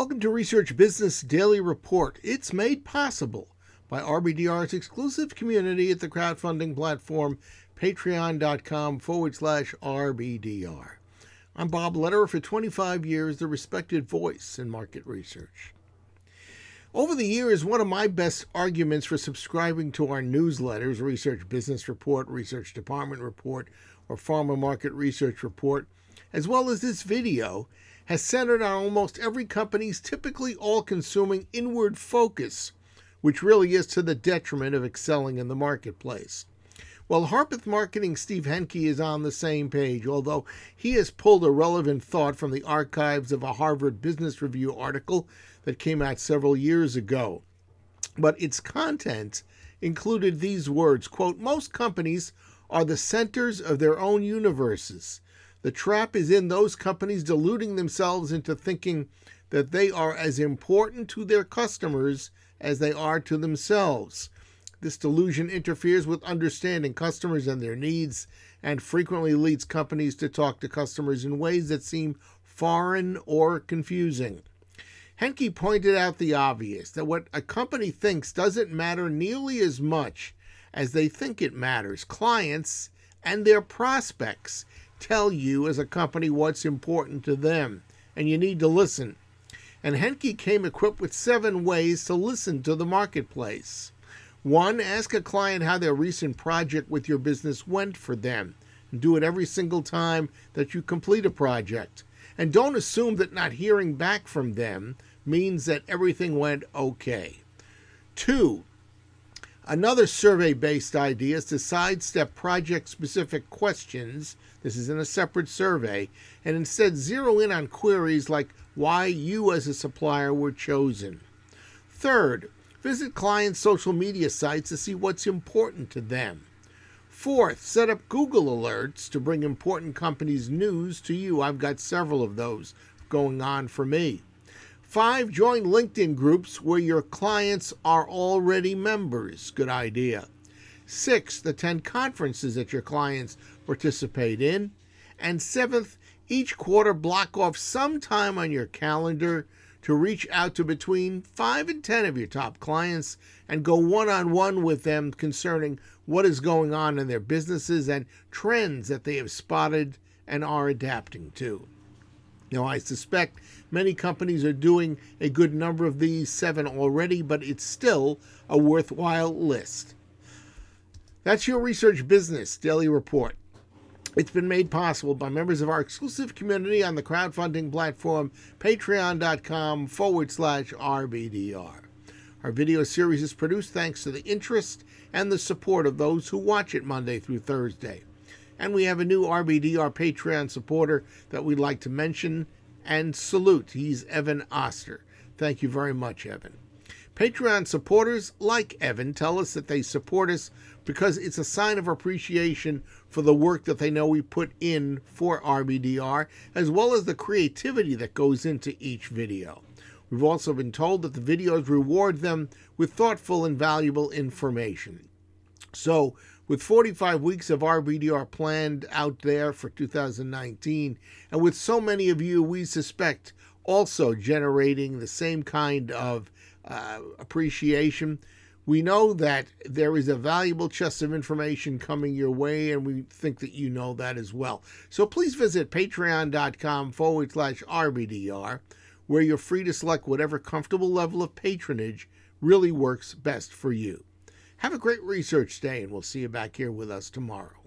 Welcome to Research Business Daily Report. It's made possible by RBDR's exclusive community at the crowdfunding platform patreon.com forward slash RBDR. I'm Bob Lederer for 25 years, the respected voice in market research. Over the years, one of my best arguments for subscribing to our newsletters, Research Business Report, Research Department Report, or Pharma Market Research Report, as well as this video, has centered on almost every company's typically all consuming inward focus, which really is to the detriment of excelling in the marketplace. Well, Harpeth Marketing Steve Henke is on the same page, although he has pulled a relevant thought from the archives of a Harvard Business Review article that came out several years ago. But its content included these words quote, Most companies are the centers of their own universes. The trap is in those companies deluding themselves into thinking that they are as important to their customers as they are to themselves. This delusion interferes with understanding customers and their needs and frequently leads companies to talk to customers in ways that seem foreign or confusing. Henke pointed out the obvious that what a company thinks doesn't matter nearly as much as they think it matters. Clients and their prospects tell you as a company what's important to them, and you need to listen. And Henke came equipped with seven ways to listen to the marketplace. One, ask a client how their recent project with your business went for them. And do it every single time that you complete a project. And don't assume that not hearing back from them means that everything went okay. Two, another survey based idea is to sidestep project specific questions. This is in a separate survey, and instead zero in on queries like why you as a supplier were chosen. Third, visit clients' social media sites to see what's important to them. Fourth, set up Google alerts to bring important companies' news to you. I've got several of those going on for me. Five, join LinkedIn groups where your clients are already members. Good idea. Six, attend conferences that your clients participate in. And seventh, each quarter block off some time on your calendar to reach out to between 5 and 10 of your top clients and go one on one with them concerning what is going on in their businesses and trends that they have spotted and are adapting to. Now, I suspect many companies are doing a good number of these seven already, but it's still a worthwhile list. That's your Research Business Daily Report. It's been made possible by members of our exclusive community on the crowdfunding platform patreon.com forward slash RBDR. Our video series is produced thanks to the interest and the support of those who watch it Monday through Thursday. And we have a new RBDR Patreon supporter that we'd like to mention and salute. He's Evan Oster. Thank you very much, Evan. Patreon supporters like Evan tell us that they support us because it's a sign of appreciation for the work that they know we put in for RBDR, as well as the creativity that goes into each video. We've also been told that the videos reward them with thoughtful and valuable information. So, with 45 weeks of RBDR planned out there for 2019, and with so many of you, we suspect, also generating the same kind of uh, appreciation, we know that there is a valuable chest of information coming your way, and we think that you know that as well. So please visit patreon.com forward slash RBDR, where you're free to select whatever comfortable level of patronage really works best for you. Have a great research day, and we'll see you back here with us tomorrow.